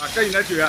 啊，跟你来举。